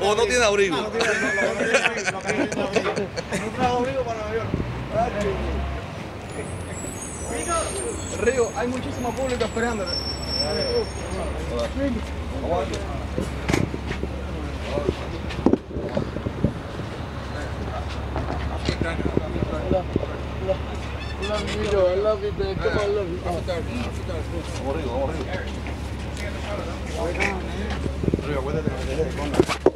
o no tiene abrigo. No, tiene abrigo. Abrigo para Nueva York. Río, hay muchísimo público esperándote. Río,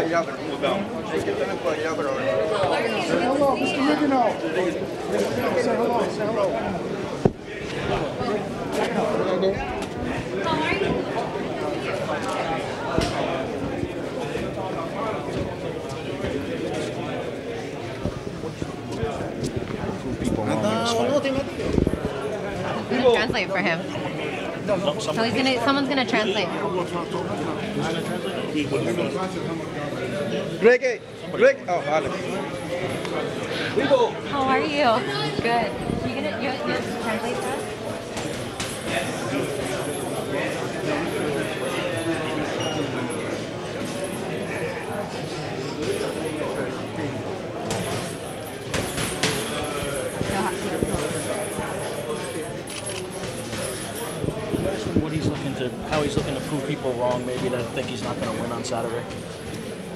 en allá, pero Hello, Mr. Say hello, say hello. translate for him. So he's gonna, someone's gonna translate. Ricky, Rick, oh, vale. How are you? Good. You gonna, you, you translate for us? To, how he's looking to prove people wrong, maybe that think he's not going to win on Saturday.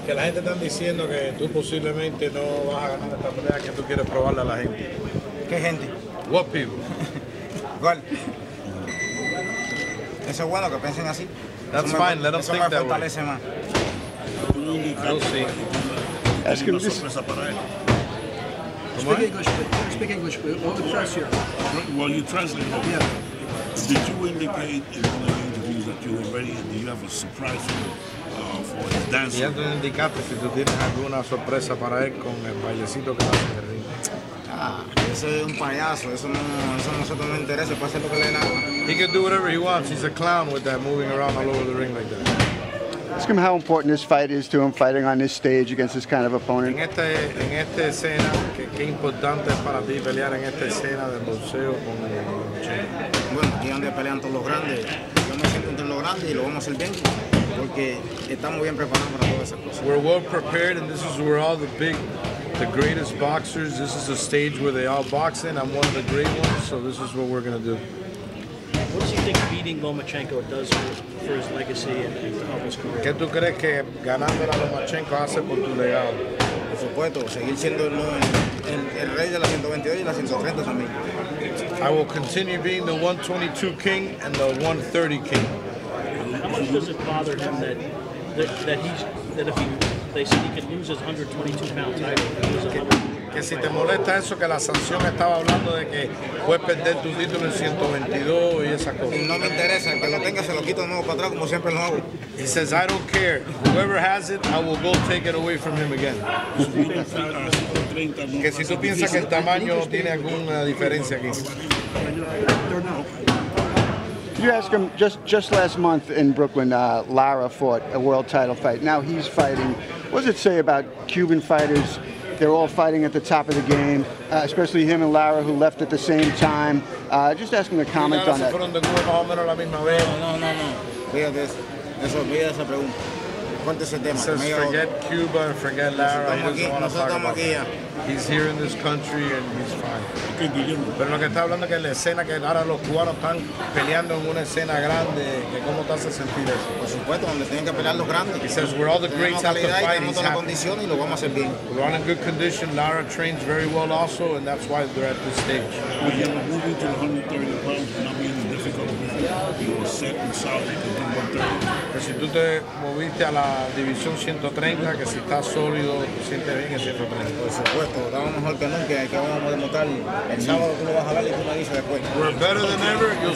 Que la gente está diciendo que tú posiblemente no vas a ganar esta pelea que tú quieres probarle a la gente. ¿Qué gente? What people? ¿Cuál? Eso es bueno que piensen así. That's Eso me- fine, let them think that way. fortalece más. We'll see. Ask him this. ¿Cómo es? English, speak English. The press here. Well, you translate it. Yeah. Did you indicate that you were ready? Do you have a surprise for, uh, for his Y dancing? ya tú indicaste si tú tienes alguna sorpresa para él con el bailecito que hace el ring. Ah, ese es un payaso, eso no, eso a nosotros no nos interesa, puede hacer lo que le dé la gana. He can do whatever he wants. He's a clown with that moving around all over the ring like that. Ask him how important this fight is to him, fighting on this stage against this kind of opponent. En, este, en esta escena, que- importante es para ti pelear en esta escena del boxeo con Bueno, aquí donde pelean todos los grandes. Yo me siento entre los grandes y lo vamos a hacer bien, porque estamos bien preparados para todas esas cosas. We're well prepared, and this is where all the big, the greatest boxers. This is a stage where they all box in. I'm one of the great ones, so this is what we're gonna do. What does he think beating Lomachenko does for, for his legacy and, and to help his career? ¿Qué tú crees que ganando a Lomachenko hace por tu legado? Por supuesto, seguir siendo el, el- el rey de la 122 y la 130 también. I will continue being the 122 king and the 130 king. How much does it bother him that that, that he's that if he they said he could lose his 122 pound title, he lose 100. Que si te molesta eso, que la sanción estaba hablando de que puedes perder tu título en 122 y esas cosas. No me interesa, el que lo tenga se lo quito de nuevo para atrás como siempre lo hago. He says, I don't care. Whoever has it, I will go take it away from him again. Que si tú piensas que el tamaño tiene alguna diferencia aquí. You ask him just just last month in Brooklyn, uh, Lara fought a world title fight. Now he's fighting. What does it say about Cuban fighters? They're all fighting at the top of the game, uh, especially him and Lara, who left at the same time. Uh, just ask him to comment Ahora on se that. A. Cuente ese He tema. says, me diga otro. forget Cuba and forget Lara. He Nosotros doesn't aquí- want to talk about aquí ya. He's here in this country and he's fine. Pero lo que está hablando es que en la escena que ahora los cubanos están peleando en una escena grande, que cómo te hace sentir eso. Por supuesto, donde tienen que pelear los grandes. He says where all the Tenemos greats have to fight, tenemos he's todas las happy. condiciones y lo vamos a hacer bien. We're on in good condition. Lara trains very well also, and that's why they're at this stage. Moving to 130 pounds will not be any difficult. You were set and solid, you could do 130. Que si tú te moviste a la división 130, que si estás sólido, te sientes bien en 130. Por supuesto, estamos mejor que nunca, que vamos a demostrar. El sábado tú lo vas a ver y tú me dices después. We're better than ever. You'll